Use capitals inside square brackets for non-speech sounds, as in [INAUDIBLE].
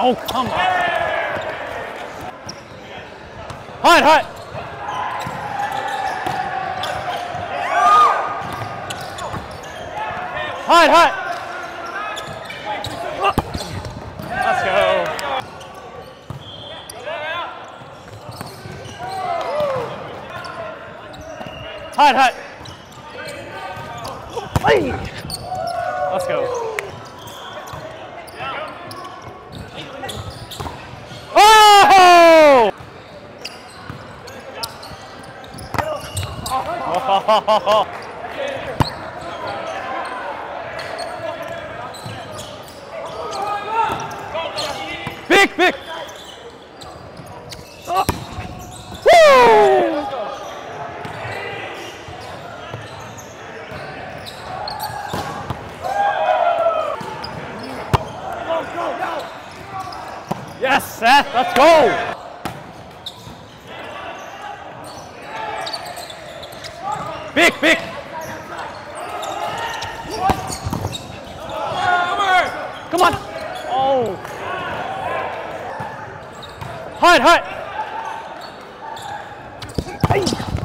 Oh, come on. Hide, hide. Hide, hide. Let's go. Hide. Hey. Let's go. Oh! [LAUGHS] Big, big. Yes, Seth, let's go. Big, big. Come on. Oh. Hide, hide. Hey.